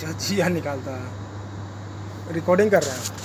जो जिया निकालता है। रिकॉर्डिंग कर रहा है।